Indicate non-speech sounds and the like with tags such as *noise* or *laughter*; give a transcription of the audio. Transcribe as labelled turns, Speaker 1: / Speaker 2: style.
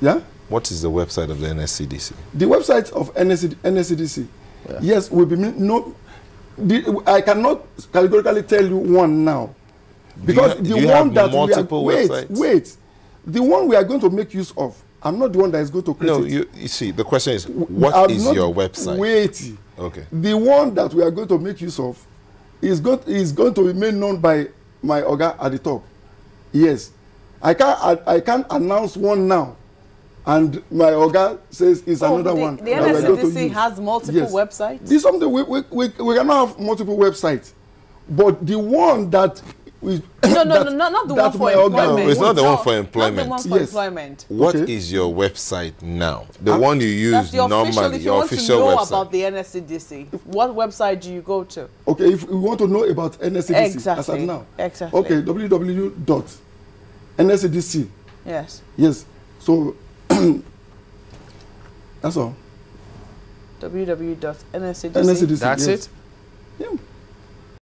Speaker 1: Yeah?
Speaker 2: What is the website of the NSCDC?
Speaker 1: The website of NSC, NSCDC,
Speaker 3: Yeah.
Speaker 1: yes, will be no. The, I cannot categorically tell you one now, because
Speaker 2: ha-
Speaker 1: the
Speaker 2: you
Speaker 1: one that
Speaker 2: multiple
Speaker 1: we are wait,
Speaker 2: websites?
Speaker 1: wait, the one we are going to make use of. I'm not the one that is going to create
Speaker 2: No,
Speaker 1: it.
Speaker 2: you, you see, the question is,
Speaker 1: I'm
Speaker 2: what is
Speaker 1: not-
Speaker 2: your website?
Speaker 1: Wait.
Speaker 2: Okay.
Speaker 1: The one that we are going to make use of is going is going to be made known by my oga at the top. Yes, I can I, I can't announce one now, and my oga says it's
Speaker 4: Oh,
Speaker 1: another
Speaker 4: the,
Speaker 1: one.
Speaker 4: The
Speaker 1: that we are going to
Speaker 4: NSCDC has multiple
Speaker 1: Yes.
Speaker 4: websites.
Speaker 1: This is something we we we, we cannot have multiple websites, but the one that is *coughs*
Speaker 4: No, no,
Speaker 1: that-
Speaker 4: no, not, not the
Speaker 1: that
Speaker 4: one for employment.
Speaker 2: No, it's not the one
Speaker 4: No,
Speaker 2: for
Speaker 4: Not
Speaker 2: employment.
Speaker 4: the one for
Speaker 1: Yes.
Speaker 4: employment.
Speaker 2: What is
Speaker 1: Okay.
Speaker 2: your website now? The
Speaker 1: Ah,
Speaker 2: one you use
Speaker 4: That's the official.
Speaker 2: normally,
Speaker 4: If you
Speaker 2: your
Speaker 4: want to know
Speaker 2: website.
Speaker 4: about the NSCDC, what website do you go to?
Speaker 1: Okay, if you want to know about NSCDC as
Speaker 4: Exactly.
Speaker 1: at now,
Speaker 4: Exactly.
Speaker 1: okay, www.nscdc.
Speaker 4: Yes.
Speaker 1: Yes, so that's all.
Speaker 4: www.nscdc.
Speaker 3: That's
Speaker 1: yes.
Speaker 3: it?